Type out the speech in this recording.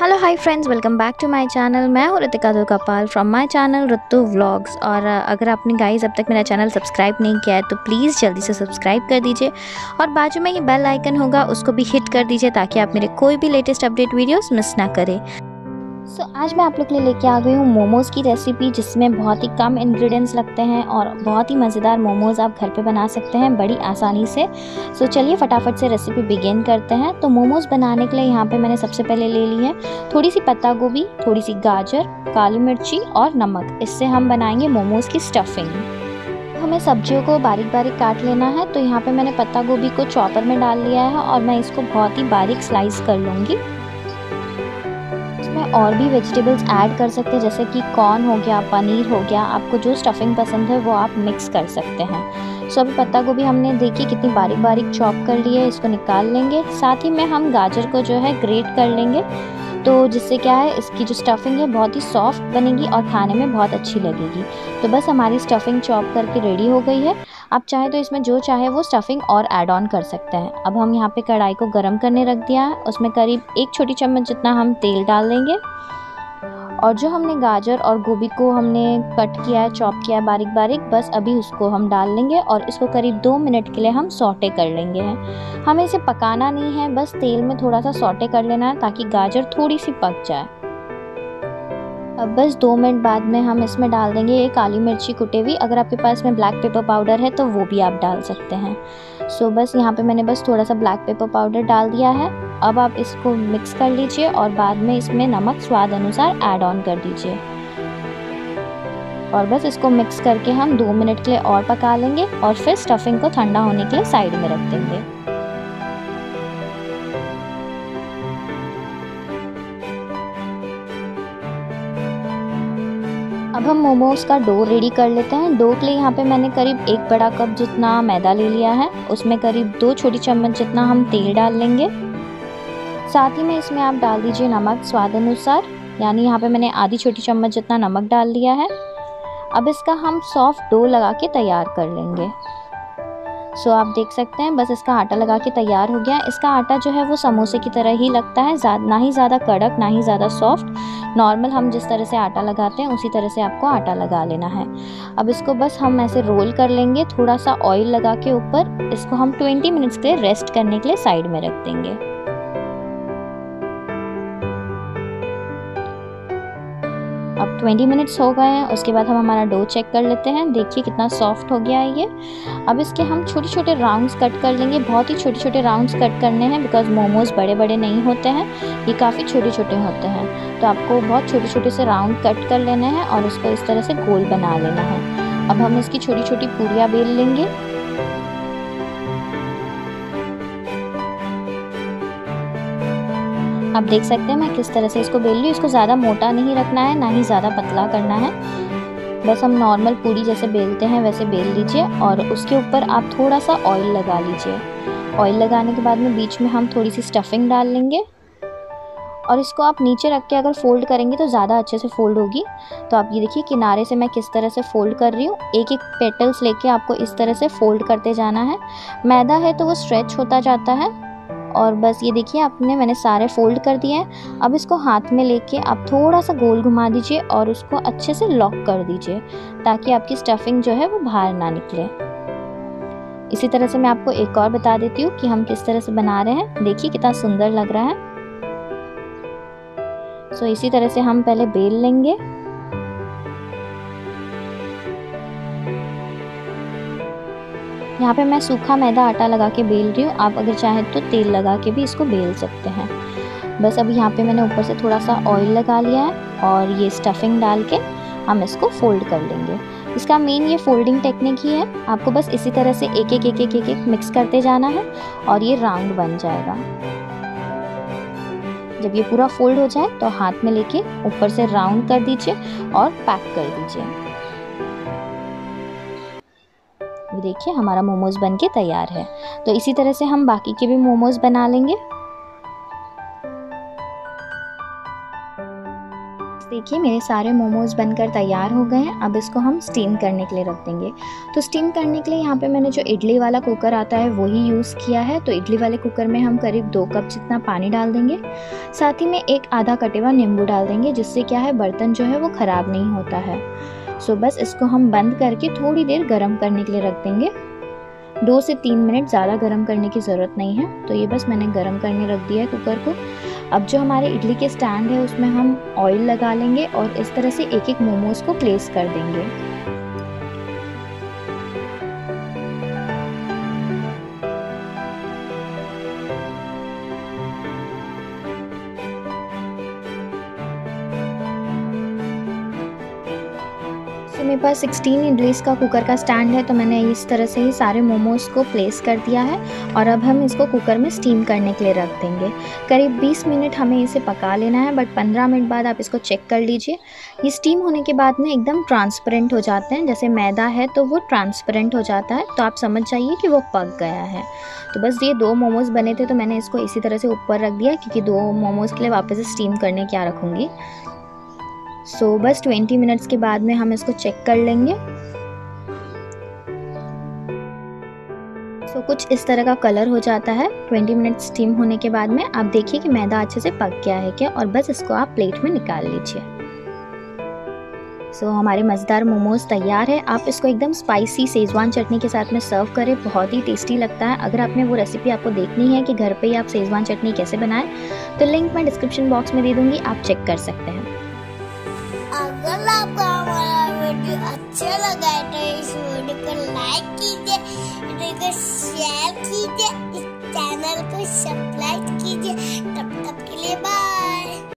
Hello hi friends welcome back to my channel मैं हूँ Ritika Durgapal from my channel Ritu vlogs और अगर आपने गाइस अब तक मेरा चैनल सब्सक्राइब नहीं किया है तो प्लीज़ जल्दी से सब्सक्राइब कर दीजिए। और बाजू में ये बेल आइकन होगा, उसको भी हिट कर दीजिए ताकि आप मेरे कोई भी लेटेस्ट अपडेट वीडियोज़ मिस ना करें। सो so, आज मैं आप लोग के लिए लेके आ गई हूँ मोमोज़ की रेसिपी जिसमें बहुत ही कम इंग्रेडिएंट्स लगते हैं और बहुत ही मज़ेदार मोमोज़ आप घर पे बना सकते हैं बड़ी आसानी से। सो so, चलिए फटाफट से रेसिपी बिगेन करते हैं। तो मोमोज़ बनाने के लिए यहाँ पे मैंने सबसे पहले ले ली है थोड़ी सी पत्ता गोभी थोड़ी सी गाजर काली मिर्ची और नमक। इससे हम बनाएँगे मोमोज़ की स्टफिंग हमें सब्जियों को बारीक बारीक काट लेना है तो यहाँ पे मैंने पत्ता गोभी को चॉपर में डाल लिया है और मैं इसको बहुत ही बारीक स्लाइस कर लूँगी। इसमें और भी वेजिटेबल्स ऐड कर सकते हैं, जैसे कि कॉर्न हो गया, पनीर हो गया, आपको जो स्टफिंग पसंद है वो आप मिक्स कर सकते हैं। सो अभी पत्ता गोभी हमने देखी, कितनी बारीक बारीक चॉप कर ली है, इसको निकाल लेंगे। साथ ही में हम गाजर को जो है ग्रेट कर लेंगे। तो जिससे क्या है, इसकी जो स्टफिंग है बहुत ही सॉफ्ट बनेगी और खाने में बहुत अच्छी लगेगी। तो बस हमारी स्टफिंग चॉप करके रेडी हो गई है। आप चाहे तो इसमें जो चाहे वो स्टफिंग और ऐड ऑन कर सकते हैं। अब हम यहाँ पे कढ़ाई को गर्म करने रख दिया है। उसमें करीब एक छोटी चम्मच जितना हम तेल डाल देंगे। और जो हमने गाजर और गोभी को हमने कट किया है, चॉप किया है बारीक बारीक बस अभी उसको हम डाल लेंगे और इसको करीब दो मिनट के लिए हम सॉटे कर लेंगे हमें इसे पकाना नहीं है, बस तेल में थोड़ा सा सॉटे कर लेना है ताकि गाजर थोड़ी सी पक जाए। अब बस दो मिनट बाद में हम इसमें डाल देंगे ये काली मिर्ची कुटे हुई। अगर आपके पास में ब्लैक पेपर पाउडर है तो वो भी आप डाल सकते हैं। सो so, बस यहाँ पे मैंने बस थोड़ा सा ब्लैक पेपर पाउडर डाल दिया है। अब आप इसको मिक्स कर लीजिए और बाद में इसमें नमक स्वाद अनुसार ऐड ऑन कर दीजिए। और बस इसको मिक्स करके हम दो मिनट के लिए और पका लेंगे और फिर स्टफिंग को ठंडा होने के लिए साइड में रख देंगे। हम मोमोज का डो रेडी कर लेते हैं। डो के लिए यहाँ पे मैंने करीब एक बड़ा कप जितना मैदा ले लिया है, उसमें करीब दो छोटी चम्मच जितना हम तेल डाल लेंगे। साथ ही में इसमें आप डाल दीजिए नमक स्वाद अनुसार, यानी यहाँ पे मैंने आधी छोटी चम्मच जितना नमक डाल दिया है। अब इसका हम सॉफ्ट डो लगा के तैयार कर लेंगे। सो आप देख सकते हैं, बस इसका आटा लगा के तैयार हो गया। इसका आटा जो है वो समोसे की तरह ही लगता है ना ही ज़्यादा कड़क, ना ही ज़्यादा सॉफ्ट। नॉर्मल हम जिस तरह से आटा लगाते हैं, उसी तरह से आपको आटा लगा लेना है। अब इसको बस हम ऐसे रोल कर लेंगे, थोड़ा सा ऑयल लगा के ऊपर। इसको हम 20 मिनट्स के लिए रेस्ट करने के लिए साइड में रख देंगे। अब 20 मिनट्स हो गए हैं, उसके बाद हम हमारा डो चेक कर लेते हैं। देखिए कितना सॉफ्ट हो गया है ये। अब इसके हम छोटे छोटे राउंड्स कट कर लेंगे। बहुत ही छोटे छोटे राउंड्स कट करने हैं बिकॉज़ मोमोज बड़े बड़े नहीं होते हैं। ये काफ़ी छोटे छोटे होते हैं। तो आपको बहुत छोटे छोटे से राउंड कट कर लेने हैं और उसको इस तरह से गोल बना लेना है। अब हम इसकी छोटी छोटी पूड़ियाँ बेल लेंगे। आप देख सकते हैं मैं किस तरह से इसको बेल रही हूँ। इसको ज़्यादा मोटा नहीं रखना है, ना ही ज़्यादा पतला करना है। बस हम नॉर्मल पूरी जैसे बेलते हैं, वैसे बेल लीजिए और उसके ऊपर आप थोड़ा सा ऑयल लगा लीजिए। ऑयल लगाने के बाद में बीच में हम थोड़ी सी स्टफिंग डाल लेंगे। और इसको आप नीचे रख के अगर फोल्ड करेंगे तो ज़्यादा अच्छे से फोल्ड होगी। तो आप ये देखिए किनारे से मैं किस तरह से फोल्ड कर रही हूँ। एक एक पेटल्स लेके आपको इस तरह से फोल्ड करते जाना है। मैदा है तो वो स्ट्रेच होता जाता है। और बस ये देखिए, आपने मैंने सारे फोल्ड कर दिए हैं। अब इसको हाथ में लेके आप थोड़ा सा गोल घुमा दीजिए और उसको अच्छे से लॉक कर दीजिए, ताकि आपकी स्टफिंग जो है वो बाहर ना निकले। इसी तरह से मैं आपको एक और बता देती हूँ कि हम किस तरह से बना रहे हैं। देखिए कितना सुंदर लग रहा है। सो इसी तरह से हम पहले बेल लेंगे। यहाँ पे मैं सूखा मैदा आटा लगा के बेल रही हूँ। आप अगर चाहें तो तेल लगा के भी इसको बेल सकते हैं। बस अब यहाँ पे मैंने ऊपर से थोड़ा सा ऑयल लगा लिया है और ये स्टफिंग डाल के हम इसको फोल्ड कर लेंगे। इसका मेन ये फोल्डिंग टेक्निक ही है। आपको बस इसी तरह से एक एक एक एक एक एक मिक्स करते जाना है और ये राउंड बन जाएगा। जब ये पूरा फोल्ड हो जाए तो हाथ में लेके ऊपर से राउंड कर दीजिए और पैक कर दीजिए। देखिए, हमारा मोमोज बन के तैयार है। तो इसी तरह से हम बाकी के भी मोमोज बना लेंगे। देखिए, मेरे सारे मोमोज़ बनकर तैयार हो गए हैं। अब इसको हम स्टीम करने के लिए रख देंगे। तो स्टीम करने के लिए यहाँ पे मैंने जो इडली वाला कुकर आता है वही यूज़ किया है। तो इडली वाले कुकर में हम करीब दो कप जितना पानी डाल देंगे। साथ ही में एक आधा कटे हुआ नींबू डाल देंगे, जिससे क्या है, बर्तन जो है वो ख़राब नहीं होता है। सो बस इसको हम बंद करके थोड़ी देर गर्म करने के लिए रख देंगे। दो से तीन मिनट ज़्यादा गर्म करने की ज़रूरत नहीं है तो ये बस मैंने गर्म करने रख दिया है कुकर को। अब जो हमारे इडली के स्टैंड है, उसमें हम ऑयल लगा लेंगे और इस तरह से एक एक मोमोज़ को प्लेस कर देंगे। मेरे पास 16 इडलीस का कुकर का स्टैंड है तो मैंने इस तरह से ही सारे मोमोज़ को प्लेस कर दिया है और अब हम इसको कुकर में स्टीम करने के लिए रख देंगे। करीब 20 मिनट हमें इसे पका लेना है बट 15 मिनट बाद आप इसको चेक कर लीजिए। ये स्टीम होने के बाद में एकदम ट्रांसपेरेंट हो जाते हैं। जैसे मैदा है तो वो ट्रांसपेरेंट हो जाता है तो आप समझ जाइए कि वो पक गया है। तो बस ये दो मोमोज़ बने थे तो मैंने इसको इसी तरह से ऊपर रख दिया, क्योंकि दो मोमोज़ के लिए वापस स्टीम करने क्या रखूँगी? सो so, बस 20 मिनट्स के बाद में हम इसको चेक कर लेंगे। सो so, कुछ इस तरह का कलर हो जाता है। 20 मिनट स्टीम होने के बाद में आप देखिए कि मैदा अच्छे से पक गया है क्या और बस इसको आप प्लेट में निकाल लीजिए। सो so, हमारे मज़ेदार मोमोज़ तैयार है। आप इसको एकदम स्पाइसी सेजवान चटनी के साथ में सर्व करें। बहुत ही टेस्टी लगता है। अगर आपने वो रेसिपी आपको देखनी है कि घर पे ही आप सेजवान चटनी कैसे बनाएँ तो लिंक मैं डिस्क्रिप्शन बॉक्स में दे दूँगी। आप चेक कर सकते हैं। अगर आपको हमारा वीडियो अच्छा लगा है तो इस वीडियो को लाइक कीजिए, वीडियो को शेयर कीजिए, इस चैनल को सब्सक्राइब कीजिए